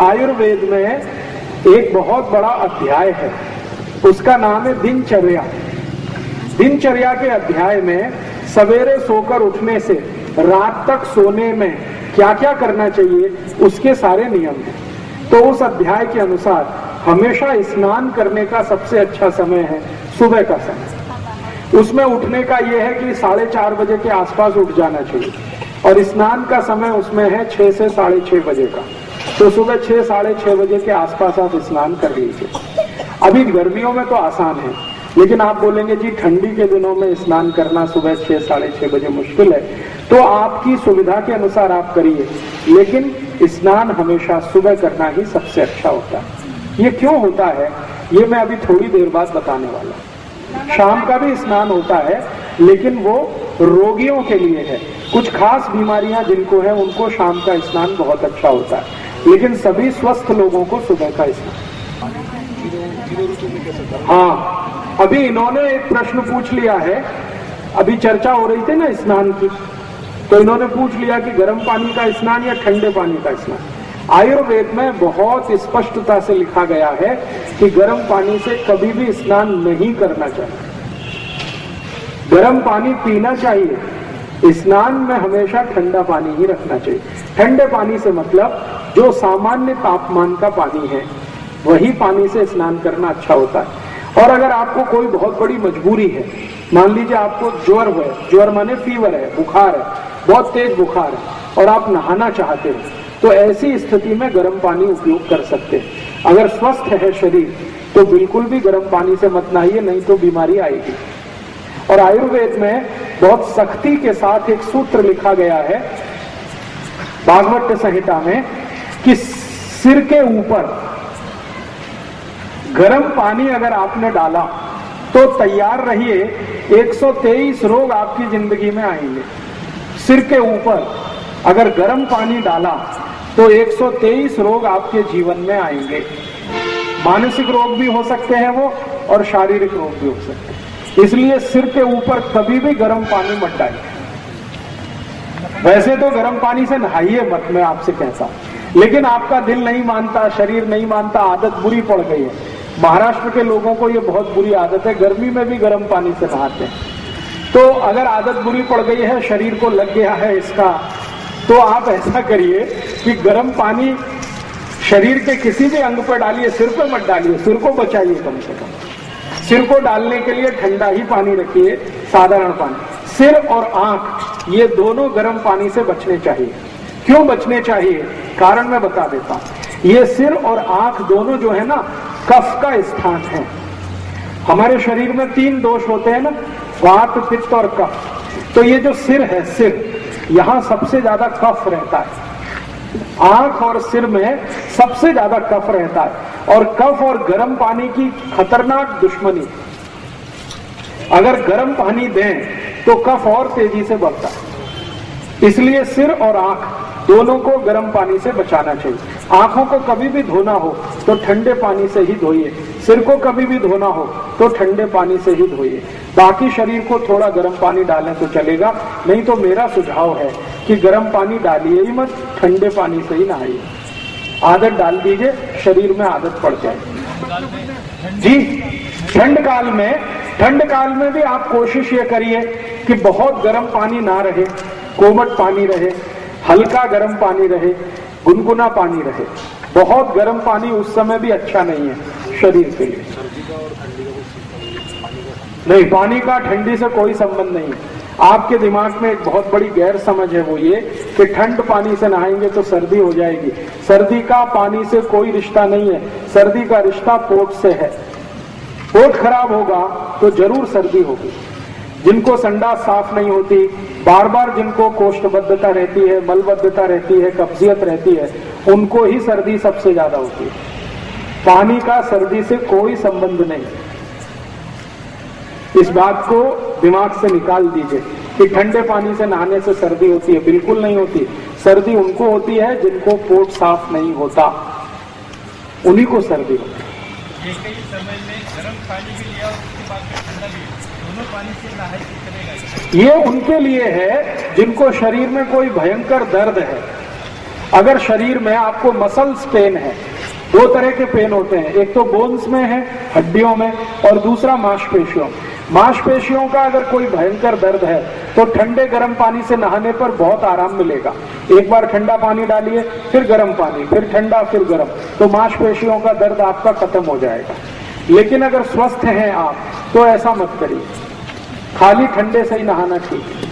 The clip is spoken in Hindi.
आयुर्वेद में एक बहुत बड़ा अध्याय है। उसका नाम है दिनचर्या। दिनचर्या के अध्याय में सवेरे सोकर उठने से, रात तक सोने में क्या क्या करना चाहिए, उसके सारे नियम हैं। तो उस अध्याय के अनुसार हमेशा स्नान करने का सबसे अच्छा समय है सुबह का समय। उसमें उठने का यह है कि साढ़े चार बजे के आसपास उठ जाना चाहिए। और स्नान का समय उसमें है छह से साढ़े छह बजे का। तो सुबह छह, साढ़े छह बजे के आसपास आप स्नान कर लीजिए। अभी गर्मियों में तो आसान है, लेकिन आप बोलेंगे, जी, ठंडी के दिनों में स्नान करना सुबह छह, साढ़े छह बजे मुश्किल है। तो आपकी सुविधा के अनुसार आप करिए, लेकिन स्नान हमेशा सुबह करना ही सबसे अच्छा होता है। ये क्यों होता है? ये मैं अभी थोड़ी देर बाद बताने वाला हूँ। शाम का भी स्नान होता है, लेकिन वो रोगियों के लिए है। कुछ खास बीमारियाँ जिनको है, उनको शाम का स्नान बहुत अच्छा होता है। लेकिन सभी स्वस्थ लोगों को सुबह का स्नान हाँ अभी इन्होंने एक प्रश्न पूछ लिया है। अभी चर्चा हो रही थी ना स्नान की। तो इन्होंने पूछ लिया कि गर्म पानी का स्नान या ठंडे पानी का स्नान। आयुर्वेद में बहुत स्पष्टता से लिखा गया है कि गर्म पानी से कभी भी स्नान नहीं करना चाहिए। गर्म पानी पीना चाहिए। स्नान में हमेशा ठंडा पानी ही रखना चाहिए। ठंडे पानी से मतलब जो सामान्य तापमान का पानी है, वही पानी से स्नान करना अच्छा होता है। और अगर आपको कोई बहुत बड़ी मजबूरी है, मान लीजिए आपको ज्वर है, ज्वर माने फीवर है, बुखार है, बहुत तेज बुखार है, और आप नहाना चाहते हैं तो ऐसी स्थिति में गर्म पानी उपयोग कर सकते हैं। अगर स्वस्थ है शरीर तो बिल्कुल भी गर्म पानी से मत नहाइए, नहीं तो बीमारी आएगी। और आयुर्वेद में बहुत सख्ती के साथ एक सूत्र लिखा गया है, भागवत संहिता में, कि सिर के ऊपर गर्म पानी अगर आपने डाला तो तैयार रहिए 123 रोग आपकी ज़िंदगी में आएँगे। सिर के ऊपर अगर गर्म पानी डाला तो 123 रोग आपके जीवन में आएँगे। मानसिक रोग भी हो सकते हैं वो, और शारीरिक रोग भी हो सकते हैं। इसलिए सिर के ऊपर कभी भी गर्म पानी मत डालिए। वैसे तो गर्म पानी से नहाइए मत, मैं आपसे कहता लेकिन आपका दिल नहीं मानता, शरीर नहीं मानता, आदत बुरी पड़ गई है। महाराष्ट्र के लोगों को ये बहुत बुरी आदत है, गर्मी में भी गर्म पानी से नहाते हैं। तो अगर आदत बुरी पड़ गई है, शरीर को लग गया है इसका तो आप ऐसा करिए कि गर्म पानी शरीर के किसी भी अंग पर डालिए, सिर पर मत डालिए, सिर को बचाइए कम से कम। सिर को डालने के लिए ठंडा ही पानी रखिए, साधारण पानी। सिर और आँख, ये दोनों गर्म पानी से बचने चाहिए। क्यों बचने चाहिए? कारण मैं बता देता हूँ। ये सिर और आँख दोनों जो है ना, कफ का स्थान है। हमारे शरीर में तीन दोष होते हैं ना वात पित्त और कफ। तो ये जो सिर है, सिर, यहाँ सबसे ज़्यादा कफ रहता है। आँख और सिर में सबसे ज़्यादा कफ रहता है। और कफ और गर्म पानी की खतरनाक दुश्मनी। अगर गर्म पानी दें तो कफ और तेज़ी से बढ़ता है। इसलिए सिर और आँख दोनों को गर्म पानी से बचाना चाहिए। आँखों को कभी भी धोना हो तो ठंडे पानी से ही धोइए। सिर को कभी भी धोना हो तो ठंडे पानी से ही धोइए। बाकी शरीर को थोड़ा गर्म पानी डालें तो चलेगा, नहीं तो मेरा सुझाव है कि गर्म पानी डालिए ही मत, ठंडे पानी से ही नहाइए। आदत डाल दीजिए शरीर में आदत पड़ जाए जी, ठंड काल में, ठंड काल में भी आप कोशिश ये करिए कि बहुत गर्म पानी ना रहे, कोमट पानी रहे, हल्का गर्म पानी रहे, गुनगुना पानी रहे। बहुत गर्म पानी उस समय भी अच्छा नहीं है शरीर के लिए। नहीं, पानी का ठंडी से कोई संबंध नहीं है। आपके दिमाग में एक बहुत बड़ी गैर समझ है वो ये कि ठंड पानी से नहाएँगे तो सर्दी हो जाएगी। सर्दी का पानी से कोई रिश्ता नहीं है। सर्दी का रिश्ता पोट से है। पोट खराब होगा तो ज़रूर सर्दी होगी। जिनको संडा साफ़ नहीं होती बार बार जिनको कोष्ठबद्धता रहती है, मलबद्धता रहती है, कब्जियत रहती है, उनको ही सर्दी सबसे ज़्यादा होती है। पानी का सर्दी से कोई संबंध नहीं। इस बात को दिमाग से निकाल दीजिए कि ठंडे पानी से नहाने से सर्दी होती है बिल्कुल नहीं होती। सर्दी उनको होती है जिनको पोट साफ़ नहीं होता। उन्हीं को सर्दी होती है। समय में गर्म पानी भी लिया उसके बाद ठंडा भी दोनों पानी से नहाई चलेगा। ये उनके लिए है जिनको शरीर में कोई भयंकर दर्द है। अगर शरीर में आपको मसल्स पेन है दो तरह के पेन होते हैं। एक तो बोन्स में है हड्डियों में और दूसरा मांसपेशियों में। मांसपेशियों का अगर कोई भयंकर दर्द है तो ठंडे गर्म पानी से नहाने पर बहुत आराम मिलेगा। एक बार ठंडा पानी डालिए, फिर गर्म पानी, फिर ठंडा, फिर गर्म। तो मांसपेशियों का दर्द आपका खत्म हो जाएगा। लेकिन अगर स्वस्थ हैं आप तो ऐसा मत करिए। खाली ठंडे से ही नहाना ठीक है।